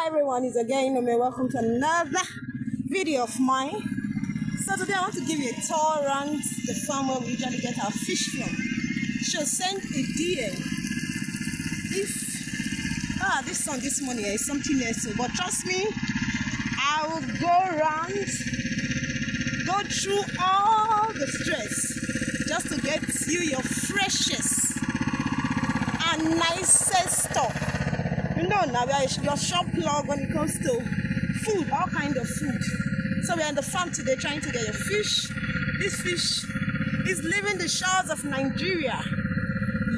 Hi everyone, it's again Nome. Welcome to another video of mine. So today I want to give you a tour around the farm where we usually get our fish from. So send a DM if ah this sun this morning is something else. But trust me, I will go around, go through all the stress just to get you your freshest and nicest stuff. Know now we are your shop plug when it comes to food, all kind of food. So we are in the farm today trying to get your fish. This fish is leaving the shores of Nigeria.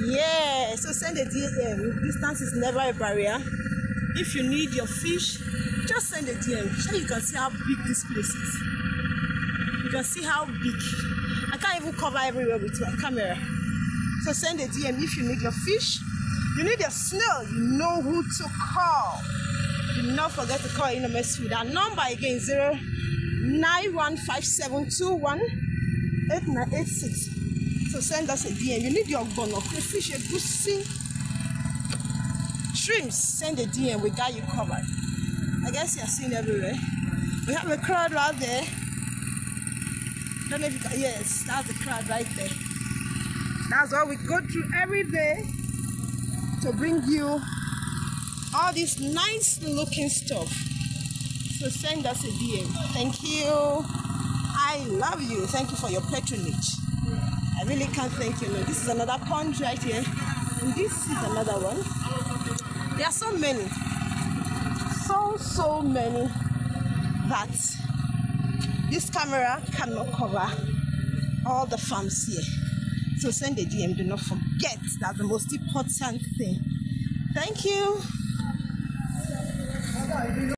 Yeah, so send a DM. Distance is never a barrier. If you need your fish, just send a DM. You can see how big this place is. You can see how big. I can't even cover everywhere with my camera. So send a DM if you need your fish. You need a snail. You know who to call. Do not forget to call Inomes Food. Our number again zero nine one five seven two one eight nine eight six. So send us a DM. You need your bono, crayfish, a goosey, shrimps. Send a DM. We got you covered. I guess you're seen everywhere. We have a crowd right there. Don't know if you can. Yes, that's the crowd right there. That's what we go through every day to bring you all this nice looking stuff. So send us a DM. Thank you. I love you. Thank you for your patronage. I really can't thank you. No, this is another pond right here. And this is another one. There are so many. So, so many that this camera cannot cover all the farms here. So send a DM. Do not forget. That's the most important thing. Thank you.